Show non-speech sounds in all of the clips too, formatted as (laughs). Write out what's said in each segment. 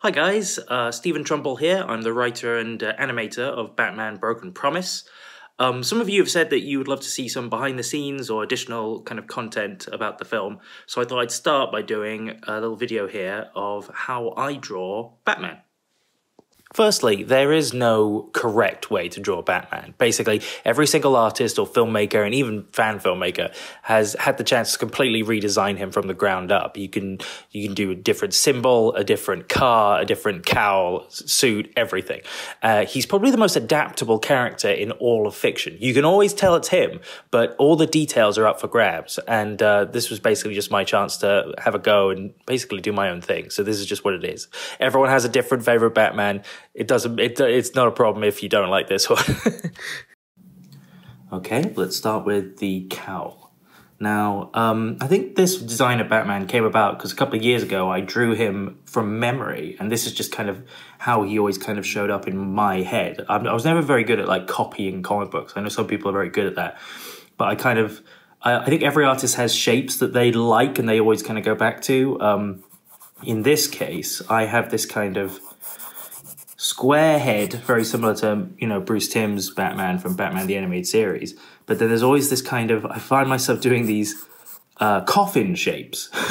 Hi guys, uh, Stephen Trumble here. I'm the writer and uh, animator of Batman Broken Promise. Um, some of you have said that you would love to see some behind the scenes or additional kind of content about the film, so I thought I'd start by doing a little video here of how I draw Batman. Firstly, there is no correct way to draw Batman. Basically, every single artist or filmmaker and even fan filmmaker has had the chance to completely redesign him from the ground up. You can you can do a different symbol, a different car, a different cowl, suit, everything. Uh, he's probably the most adaptable character in all of fiction. You can always tell it's him, but all the details are up for grabs. And uh, this was basically just my chance to have a go and basically do my own thing. So this is just what it is. Everyone has a different favorite Batman it doesn't it, it's not a problem if you don't like this one. (laughs) Okay let's start with the cowl. Now um, i think this design of batman came about because a couple of years ago i drew him from memory and this is just kind of how he always kind of showed up in my head. I was never very good at like copying comic books. I know some people are very good at that. But i kind of I, I think every artist has shapes that they like and they always kind of go back to. Um, in this case i have this kind of square head, very similar to you know Bruce Timm's Batman from Batman the Animated Series. But then there's always this kind of I find myself doing these uh, coffin shapes, (laughs)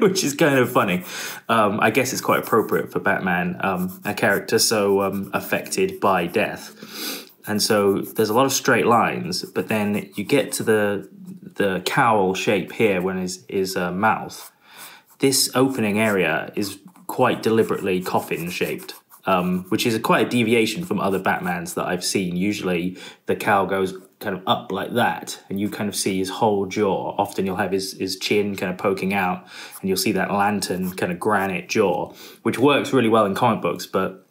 which is kind of funny. Um, I guess it's quite appropriate for Batman, um, a character so um, affected by death. And so there's a lot of straight lines, but then you get to the the cowl shape here when his his uh, mouth. This opening area is quite deliberately coffin shaped um, which is a, quite a deviation from other Batmans that I've seen. Usually the cowl goes kind of up like that, and you kind of see his whole jaw. Often you'll have his, his chin kind of poking out, and you'll see that lantern kind of granite jaw, which works really well in comic books, but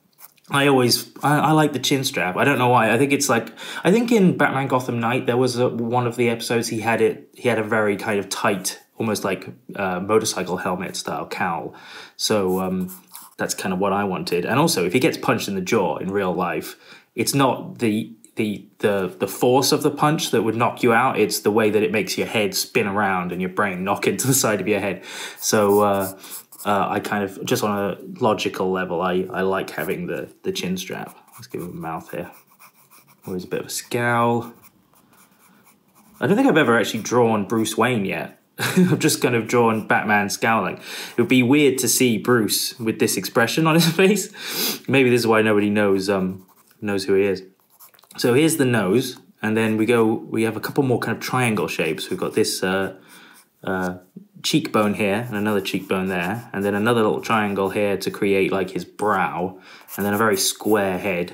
I always I, I, like the chin strap. I don't know why. I think it's like I think in Batman Gotham Knight there was a, one of the episodes he had it. He had a very kind of tight, almost like uh, motorcycle helmet style cowl. So um, that's kind of what I wanted. And also, if he gets punched in the jaw in real life, it's not the the the the force of the punch that would knock you out. It's the way that it makes your head spin around and your brain knock (laughs) into the side of your head. So uh, uh, I kind of just on a logical level, I I like having the the chin strap. Let's give him a mouth here. Always a bit of a scowl. I don't think I've ever actually drawn Bruce Wayne yet. (laughs) I've just kind of drawn Batman scowling. It would be weird to see Bruce with this expression on his (laughs) face. Maybe this is why nobody knows um, knows who he is. So here's the nose, and then we go. We have a couple more kind of triangle shapes. We've got this uh, uh, cheekbone here, and another cheekbone there, and then another little triangle here to create like his brow, and then a very square head.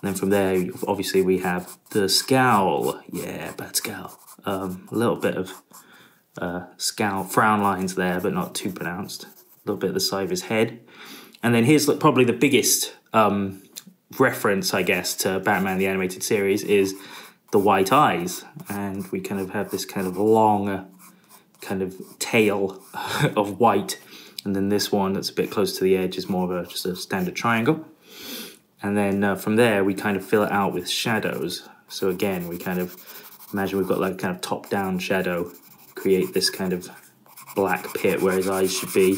And then from there, obviously, we have the scowl. Yeah, bad scowl. Um, a little bit of uh, scowl, frown lines there, but not too pronounced. A little bit of the side of his head. And then here's probably the biggest um, reference, I guess, to Batman the Animated Series is the white eyes. And we kind of have this kind of long kind of tail (laughs) of white. And then this one that's a bit close to the edge is more of a, just a standard triangle. And then uh, from there, we kind of fill it out with shadows. So again, we kind of imagine we've got like kind of top down shadow create this kind of black pit where his eyes should be.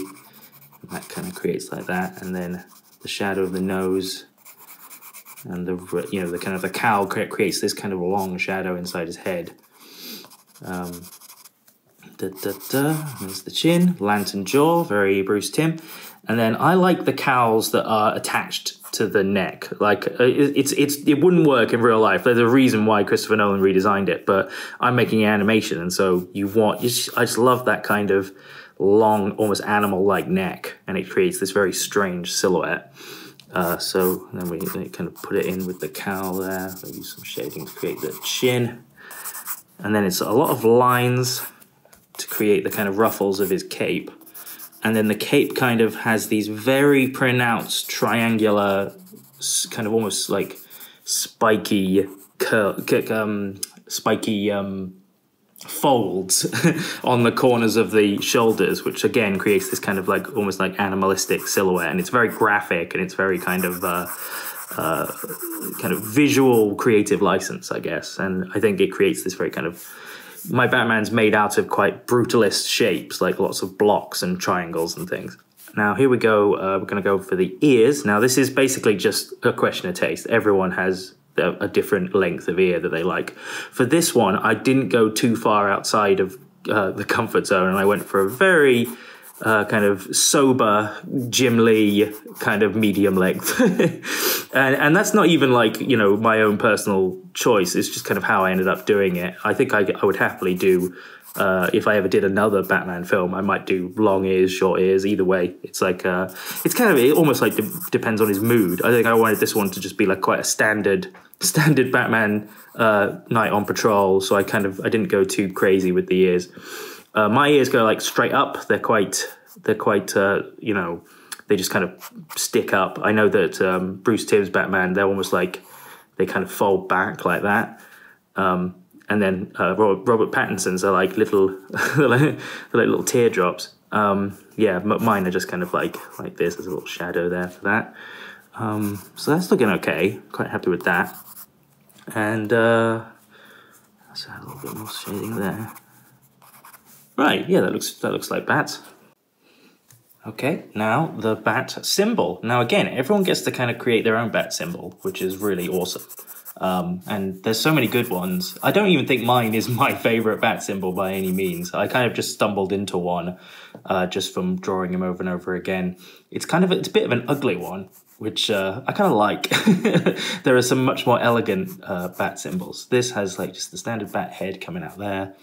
And that kind of creates like that, and then the shadow of the nose and the you know the kind of the cowl creates this kind of long shadow inside his head. Um, da, da, da. There's the chin, lantern jaw, very Bruce Timm. and then I like the cowls that are attached to the neck. Like uh, it's it's it wouldn't work in real life. There's a reason why Christopher Nolan redesigned it, but I'm making animation, and so you want. You just, I just love that kind of long, almost animal-like neck, and it creates this very strange silhouette. Uh, so then we kind of put it in with the cowl there. I use some shading to create the chin, and then it's a lot of lines to create the kind of ruffles of his cape and then the cape kind of has these very pronounced triangular, kind of almost like spiky, um, spiky um, folds (laughs) on the corners of the shoulders, which again creates this kind of like almost like animalistic silhouette, and it's very graphic and it's very kind of. Uh, uh, kind of visual creative license, I guess, and I think it creates this very kind of my Batman's made out of quite brutalist shapes, like lots of blocks and triangles and things. Now here we go. Uh, we're going to go for the ears. Now this is basically just a question of taste. Everyone has a, a, different length of ear that they like. For this one, I didn't go too far outside of uh, the comfort zone, and I went for a very uh, kind of sober Jim Lee kind of medium length. (laughs) and, and that's not even like, you know, my own personal choice. It's just kind of how I ended up doing it. I think I, I would happily do, uh, if I ever did another Batman film, I might do long ears, short ears, either way. It's like, uh, it's kind of, it almost like de- depends on his mood. I think I wanted this one to just be like quite a standard, (laughs) standard Batman uh, night on patrol. So I kind of, I didn't go too crazy with the ears. Uh, my ears go like straight up. They're quite, they're quite, uh, you know, they just kind of stick up. I know that um, Bruce Timm's Batman, they're almost like they kind of fold back like that. Um, and then uh, Robert, Robert, Pattinson's are like little, (laughs) like little teardrops. Um, yeah, mine are just kind of like like this. There's a little shadow there for that. Um, so that's looking okay. Quite happy with that. And uh, add a little bit more shading there. Right, yeah, that looks that looks like bats. Okay, now the bat symbol. Now again, everyone gets to kind of create their own bat symbol, which is really awesome. Um, and there's so many good ones. I don't even think mine is (laughs) my favorite bat symbol by any means. I kind of just stumbled into one uh, just from drawing them over and over again. It's kind of, it's a bit of an ugly one, which uh, I kind of like. (laughs) there are some much more elegant uh, bat symbols. This has like just the standard bat head coming out there.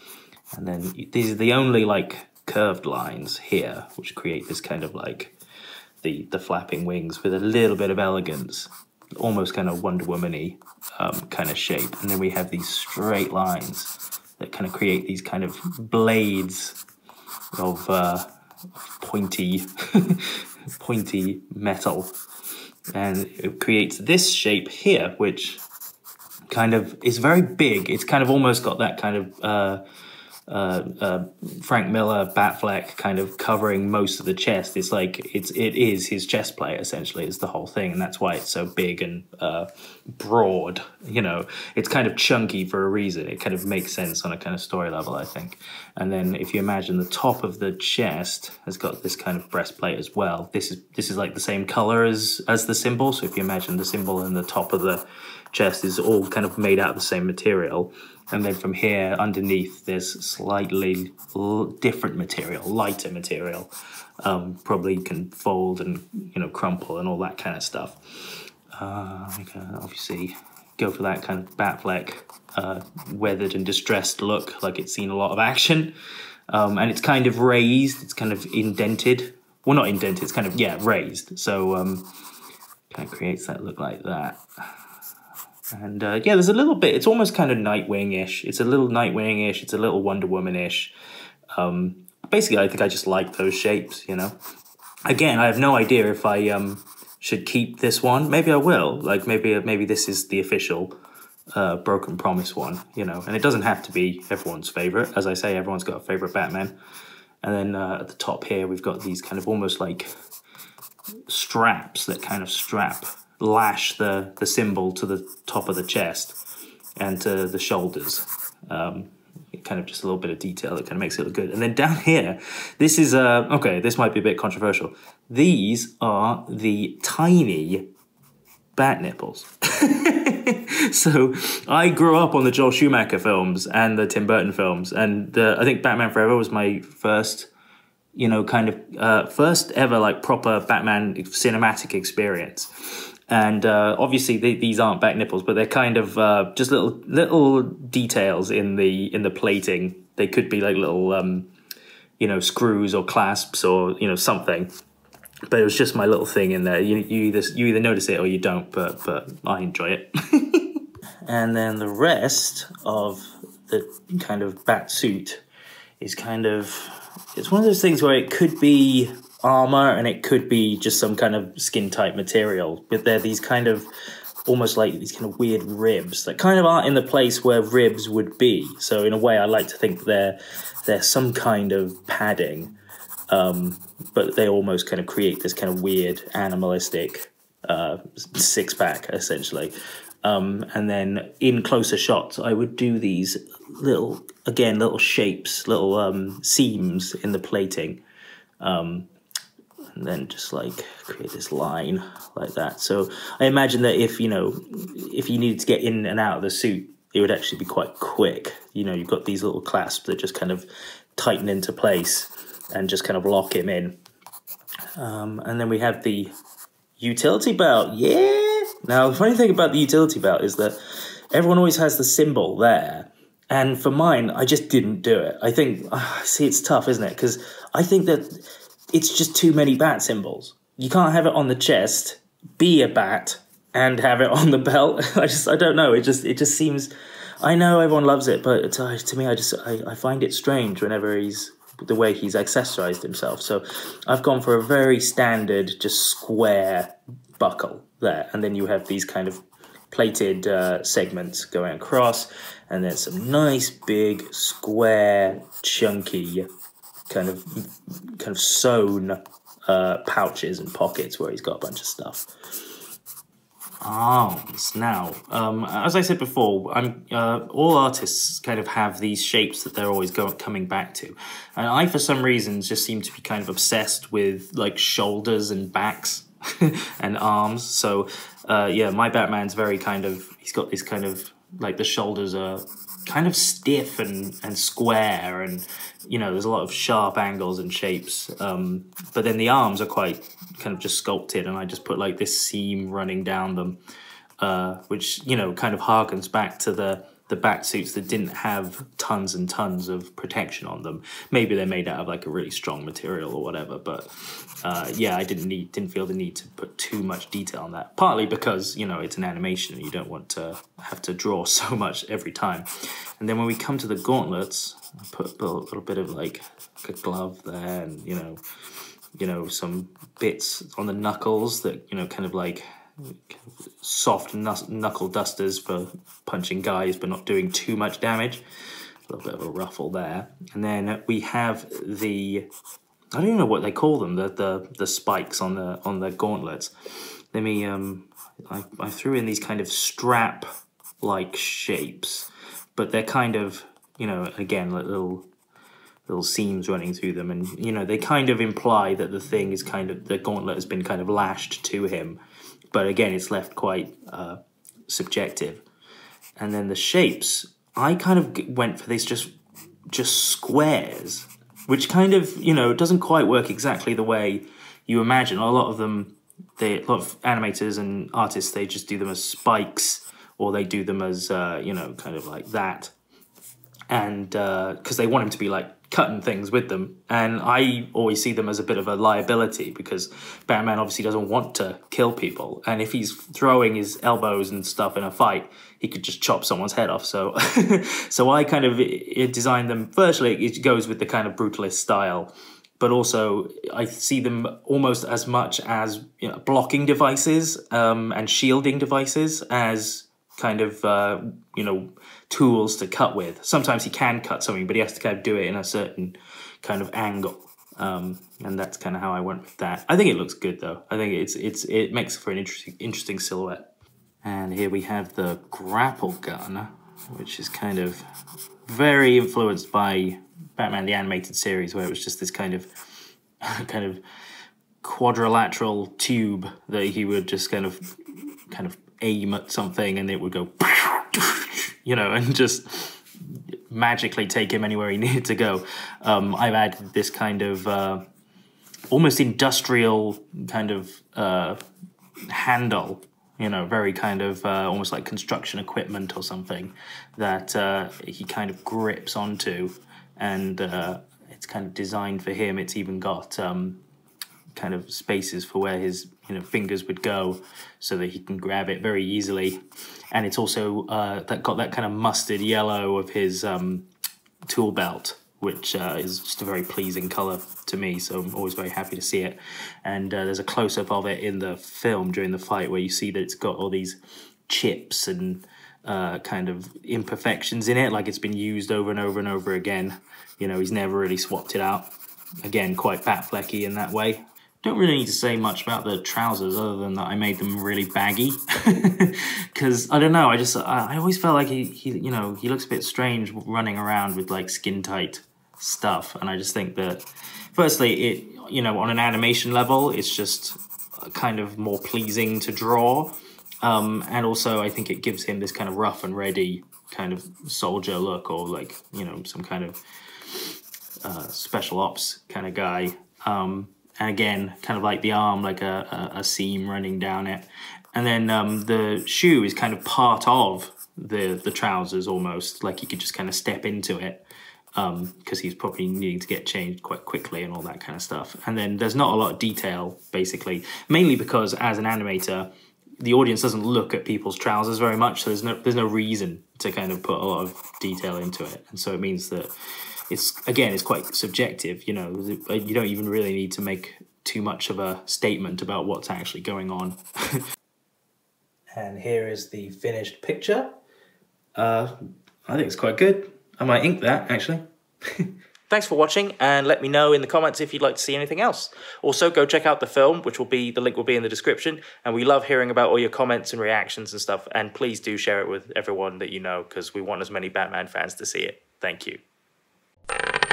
And then these are the only like curved lines here, which create this kind of like the, the flapping wings with a little bit of elegance, almost kind of Wonder Woman-y um, kind of shape. And then we have these straight lines that kind of create these kind of blades of uh, pointy, (laughs) pointy metal. And it creates this shape here, which kind of is very big. It's kind of almost got that kind of uh, uh, uh, Frank Miller Batfleck kind of covering most of the chest. It's like it's it is his chest plate essentially is the whole thing, and that's why it's so big and uh, broad. You know, it's kind of chunky for a reason. It kind of makes sense on a kind of story level, I think. And then if you imagine the top of the chest has got this kind of breastplate as well. This is this is like the same color as as the symbol. So if you imagine the symbol and the top of the chest is all kind of made out of the same material. And then from here underneath there's slightly different material lighter material. Um, probably can fold and you know crumple and all that kind of stuff. Uh, we can obviously go for that kind of Batfleck uh, weathered and distressed look like it's seen a lot of action. Um, and it's kind of raised it's kind of indented. Well not indented it's kind of yeah raised. So um, kind of creates that look like that and uh, yeah, there's a little bit. It's almost kind of Nightwing-ish. It's a little Nightwing-ish. It's a little Wonder Woman-ish. Um, basically, I think I just like those shapes. You know. Again, I have no idea if I um, should keep this one. Maybe I will. Like maybe maybe this is the official uh, Broken Promise one. You know, and it doesn't have to be everyone's favorite. As I say, everyone's got a favorite Batman. And then uh, at the top here, we've got these kind of almost like straps that kind of strap lash the, the symbol to the top of the chest and to the shoulders. Um, kind of just a little bit of detail that kind of makes it look good. And then down here, this is, uh, okay, this might be a bit controversial. These are the tiny bat nipples. (laughs) so I grew up on the Joel Schumacher films and the Tim Burton films, and the, I think Batman Forever was my first, you know, kind of uh, first ever like proper Batman cinematic experience and uh, obviously they, these aren't back nipples, but they're kind of uh, just little little details in the in the plating. They could be like little um, you know screws or clasps or you know something. But it was just my little thing in there. You, you either you either notice it or you don't, but but I enjoy it. (laughs) and then the rest of the kind of bat suit is kind of it's one of those things where it could be armor and it could be just some kind of skin type material. But they're these kind of almost like these kind of weird ribs that kind of aren't in the place where ribs would be. So in a way i like to think they're they're some kind of padding um, but they almost kind of create this kind of weird animalistic uh, six pack essentially. Um, and then in closer shots i would do these little again little shapes little um, seams in the plating. Um, and then just like create this line like that. So I imagine that if you know if you needed to get in and out of the suit, it would actually be quite quick. You know, you've got these little clasps that just kind of tighten into place and just kind of lock him in. Um, and then we have the utility belt. Yeah. Now the funny thing about the utility belt is that everyone always has the symbol there. And for mine, I just didn't do it. I think, (sighs) see, it's tough, isn't it? Because I think that it's just too many bat symbols. You can't have it on the chest, be a bat, and have it (laughs) on the belt. (laughs) I just, I don't know. It just, it just seems. I know everyone loves it, but to me, I just, I, I find it strange whenever he's the way he's accessorized himself. So I've gone for a very standard, just square buckle there, and then you have these kind of plated uh, segments going across, and then some nice big square, chunky, kind of kind of sewn uh, pouches and pockets where he's got a bunch of stuff. Arms now, um, as I said before, I'm uh, all artists kind of have these shapes that they're always going coming back to, and I for some reasons just seem to be kind of obsessed with like shoulders and backs (laughs) and arms. So uh, yeah, my Batman's very kind of he's got this kind of like the shoulders are kind of stiff and and square and you know there's a lot of sharp angles and shapes um, but then the arms are quite kind of just sculpted and i just put like this seam running down them uh, which you know kind of harkens back to the the bat suits that didn't have tons and tons of protection on them. Maybe they're made out of like a really strong material or whatever, but uh, yeah, I didn't need didn't feel the need to put too much detail on that. Partly because you know it's an animation and you don't want to have to draw (laughs) so much every time. And then when we come to the gauntlets, I put a little bit of like a glove there, and you know, you know some bits on the knuckles that you know kind of like soft knuckle dusters for punching guys but not doing too much damage. A little bit of a ruffle there. And then we have the I don't even know what they call them, the the, the spikes on the on the gauntlets. Let me um I, I threw in these kind of strap like shapes, but they're kind of, you know, again like little little seams running through them and you know they kind of imply that the thing is kind of the gauntlet has been kind of lashed to him but again, it's left quite uh, subjective. And then the shapes, I kind of went for these just just squares, which kind of you know doesn't quite work exactly the way you imagine. A lot of them, they a lot of animators and artists, they just do them as spikes, or they do them as uh, you know kind of like that, and because uh, they want them to be like cutting things with them. And I always see them as a bit of a liability because Batman obviously doesn't want to kill people. And if he's throwing his elbows and stuff in a fight, he could just chop someone's head off. So, (laughs) so I kind of designed them. Firstly, it goes with the kind of brutalist style. But also, I see them almost as much as you know, blocking devices um, and shielding devices as kind of uh, you know tools to cut with. Sometimes he can cut something, but he has to kind of do it in a certain kind of angle. Um, and that's kind of how I went with that. I think it looks good though. I think it's it's it makes for an interesting interesting silhouette. And here we have the grapple gun, which is kind of very influenced by Batman the animated series, where it was just this kind of (laughs) kind of quadrilateral tube that he would just kind of kind of aim at something and it would go, (laughs) you know, and just magically take him anywhere he (laughs) needed to go. Um, I've added this kind of uh, almost industrial kind of uh, handle, you know, very kind of uh, almost like construction equipment or something that uh, he kind of grips onto, and uh, it's kind of designed for him. It's even got um, kind of spaces for where his you know fingers would go so that he can grab it very easily. And it's also uh, that got that kind of mustard yellow of his um, tool belt which uh, is just a very pleasing color to me so i'm always very happy to see it. And uh, there's a close-up of it in the film during the fight where you see that it's got all these chips and uh, kind of imperfections in it like it's been used over and over and over again. You know he's never really swapped it out. Again quite Batflecky in that way don't really need to say much about the trousers other than that I made them really baggy. (laughs) Because I don't know, I just I, always felt like he, he you know he looks a bit strange running around with like skin tight stuff, and I just think that firstly it you know, on an animation level, it's just kind of more pleasing to draw. Um, and also, I think it gives him this kind of rough and ready kind of soldier look, or like you know, some kind of uh, special ops kind of guy. Um, and again, kind of like the arm, like a, a, a seam running down it. And then um, the shoe is kind of part of the the trousers almost, like you could just kind of step into it because um, he's probably needing to get changed quite quickly and all that kind of stuff. And then there's not a lot of detail, basically, mainly because as an animator, the audience doesn't look at people's trousers very much, so there's no there's no reason to kind of put a lot of detail into it, and so it means that it's again it's quite subjective. You know, you don't even really need to make too much of a statement about what's actually going on. (laughs) and here is the finished picture. Uh, I think it's quite good. I might ink that actually. (laughs) Thanks for watching and let me know in the comments if you'd like to see anything else. Also, go check out the film, which will be, the link will be in the description. And we love hearing about all your comments and reactions and stuff. And please do share it with everyone that you know because we want as many Batman fans to see it. Thank you you